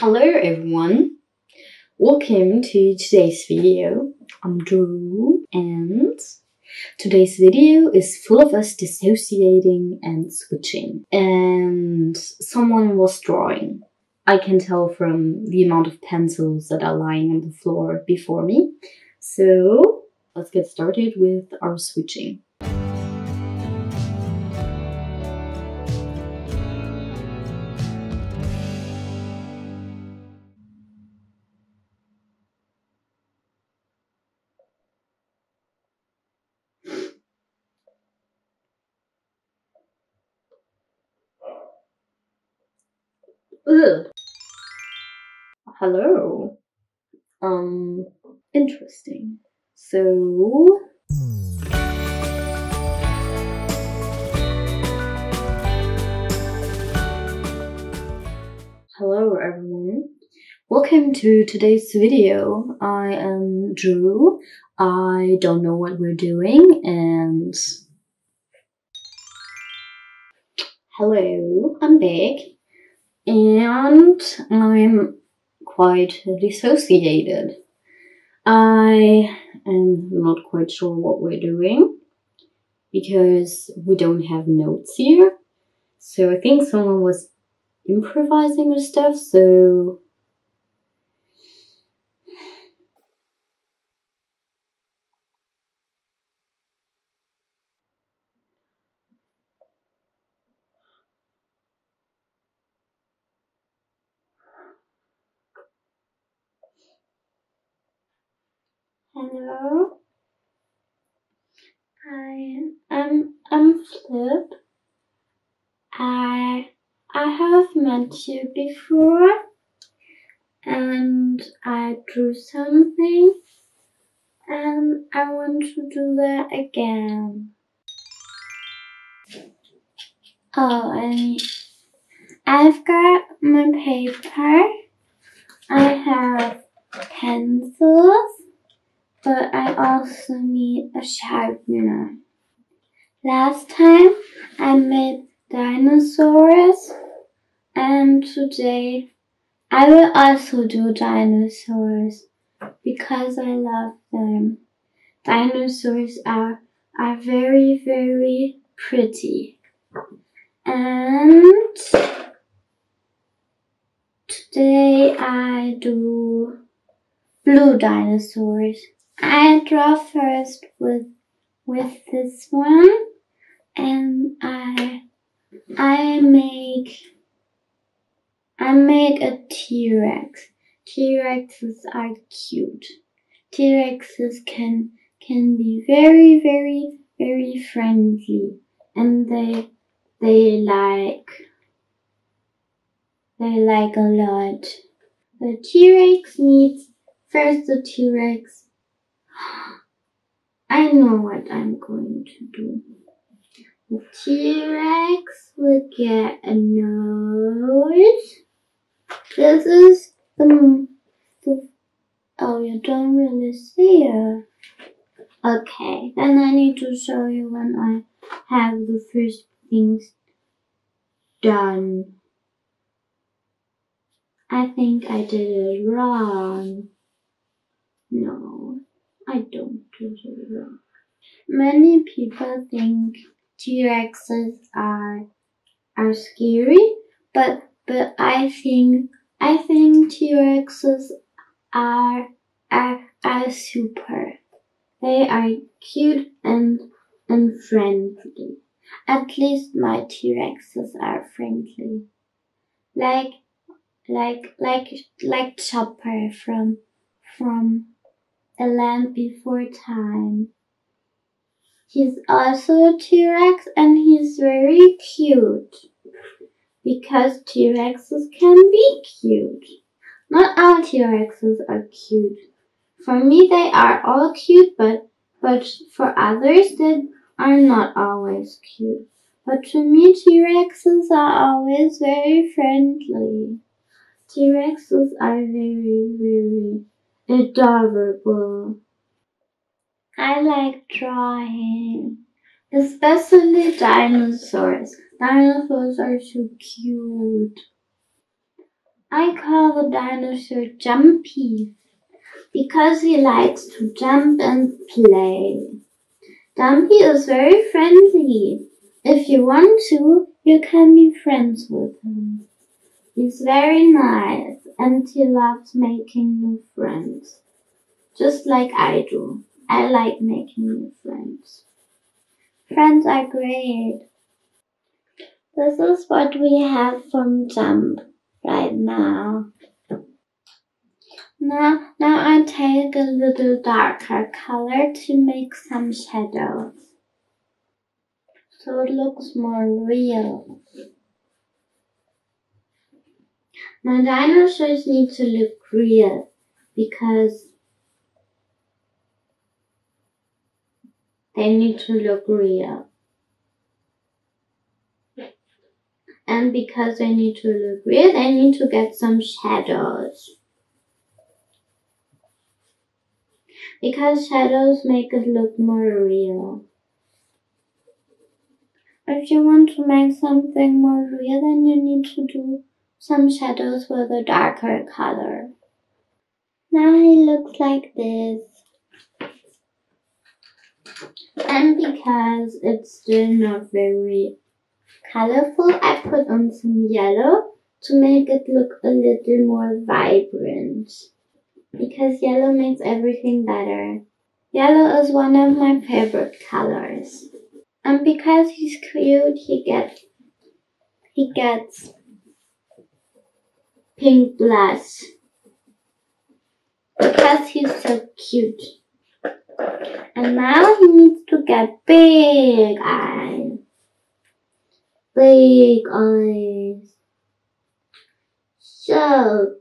Hello everyone, welcome to today's video. I'm Drew and today's video is full of us dissociating and switching. And someone was drawing. I can tell from the amount of pencils that are lying on the floor before me. So let's get started with our switching. Ugh. Hello. Um, interesting. So. Hello everyone. Welcome to today's video. I am Drew. I don't know what we're doing and hello, I'm back and I'm quite dissociated. I am not quite sure what we're doing because we don't have notes here. So I think someone was improvising or stuff, so Hello. I am I'm Flip. I I have met you before and I drew something and I want to do that again. Oh, and I've got my paper. I have pencils but I also need a sharpener. Last time I made dinosaurs and today I will also do dinosaurs because I love them. Dinosaurs are, are very, very pretty. And today I do blue dinosaurs. I draw first with with this one and I I make I make a T-Rex. T-Rexes are cute. T-Rexes can can be very very very friendly and they they like they like a lot. The T-Rex needs first the T-Rex I know what I'm going to do. The T-Rex will get a nose. This is the, the oh, you don't really see it. Okay, then I need to show you when I have the first things done. I think I did it wrong. No. I don't do it wrong. Many people think T-Rexes are are scary, but but I think I think T-Rexes are are are super. They are cute and and friendly. At least my T-Rexes are friendly. Like like like like Chomper from from a Land Before Time. He's also a T-Rex and he's very cute. Because T-Rexes can be cute. Not all T-Rexes are cute. For me they are all cute but but for others they are not always cute. But to me T-Rexes are always very friendly. T-Rexes are very, very adorable. I like drawing, especially dinosaurs. Dinosaurs are so cute. I call the dinosaur Jumpy because he likes to jump and play. Jumpy is very friendly. If you want to, you can be friends with him. He's very nice and he loves making new friends. Just like I do. I like making new friends. Friends are great. This is what we have from Jump right now. Now, now I take a little darker color to make some shadows. So it looks more real. My dinosaurs need to look real because they need to look real. And because they need to look real, they need to get some shadows. because shadows make it look more real. If you want to make something more real, then you need to do some shadows with a darker color. Now he looks like this. And because it's still not very colorful, I put on some yellow to make it look a little more vibrant because yellow makes everything better. Yellow is one of my favorite colors. And because he's cute, he gets he gets pink glass. Because he's so cute. And now he needs to get big eyes. Big eyes. So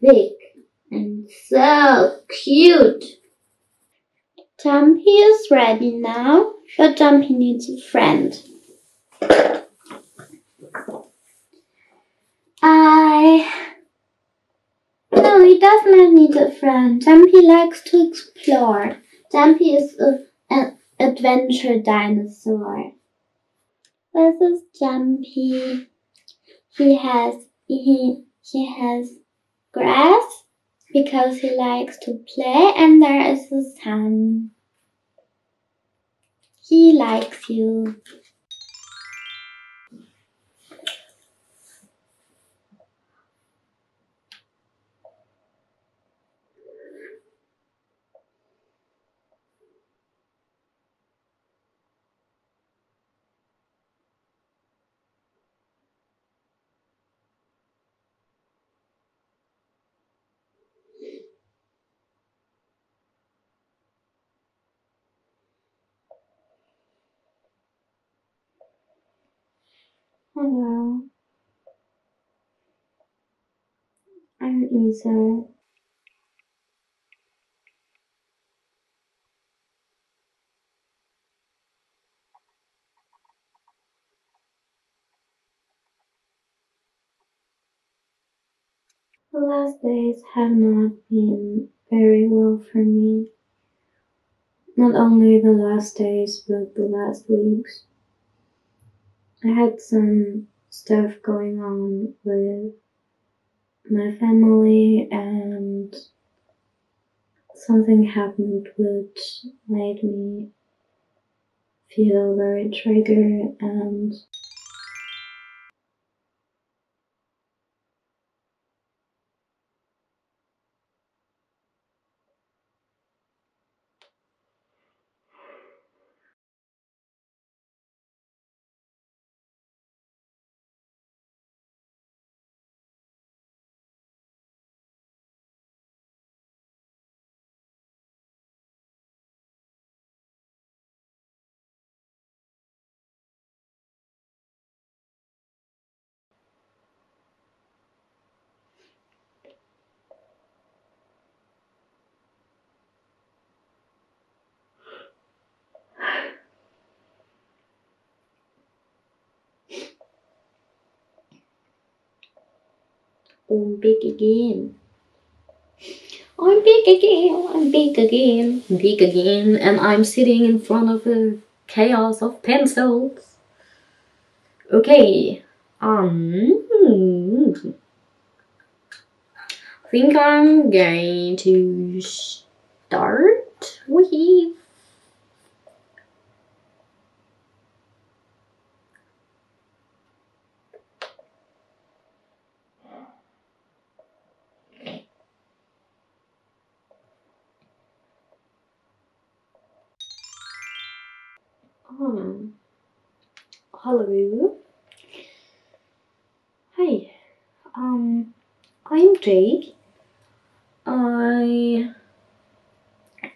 big and so cute. Jumpy is ready now, but Jumpy needs a friend. I... He does not need a friend. Jumpy likes to explore. Jumpy is a, an adventure dinosaur. This is Jumpy. He has he he has grass because he likes to play and there is the sun. He likes you. Hello. I'm Isa. The last days have not been very well for me. Not only the last days, but the last weeks. I had some stuff going on with my family and something happened which made me feel very triggered and I'm big again. I'm big again, I'm big again, big again, and I'm sitting in front of a chaos of pencils. Okay, um, think I'm going to start with um hello hi um I'm Jake I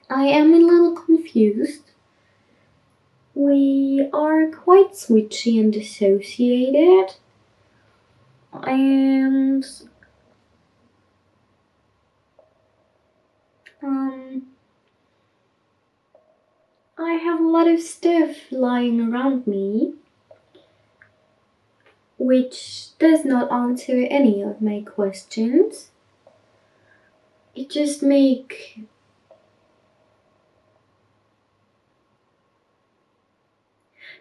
I am a little confused. We are quite switchy and dissociated. And um I have a lot of stuff lying around me which does not answer any of my questions. It just make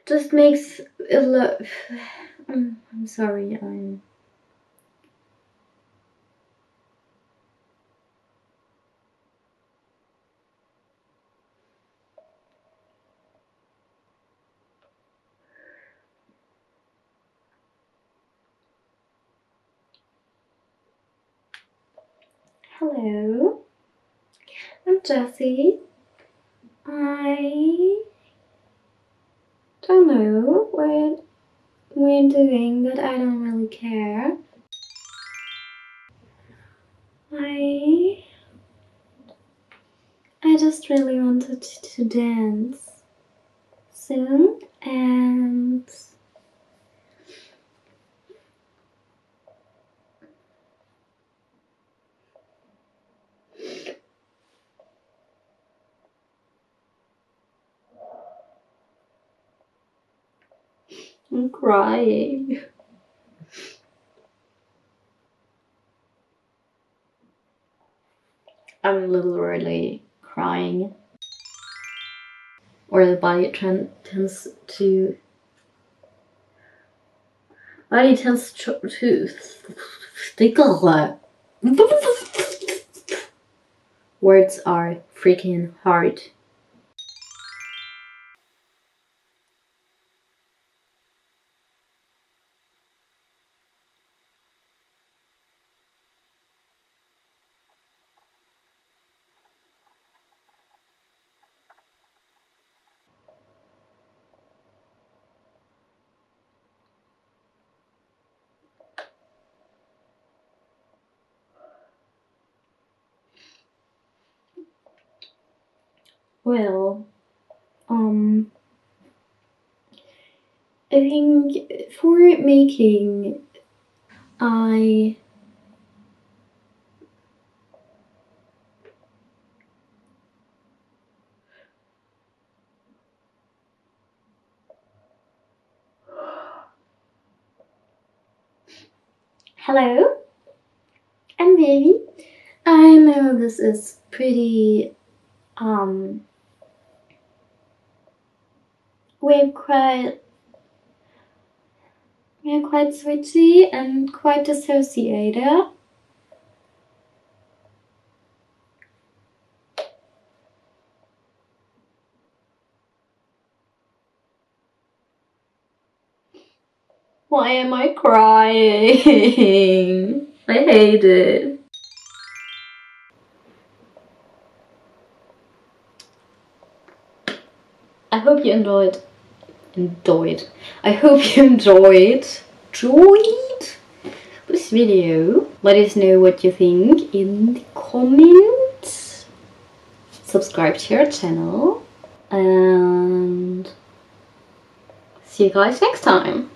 just makes a lot I'm, sorry I'm Hello, I'm Jessie. I don't know what we're doing, but I don't really care. I I just really wanted to dance soon and I'm crying. I'm literally crying. Or the body tends to body tends to, to Words are freaking hard. Well, um, I think for making, I Hello, I'm Baby. I know this is pretty, um, we're quite we're quite switchy and quite dissociated. Why am I crying? I hate it. I hope you enjoyed enjoyed. I hope you enjoyed enjoyed this video. Let us know what you think in the comments. Subscribe to our channel and see you guys next time.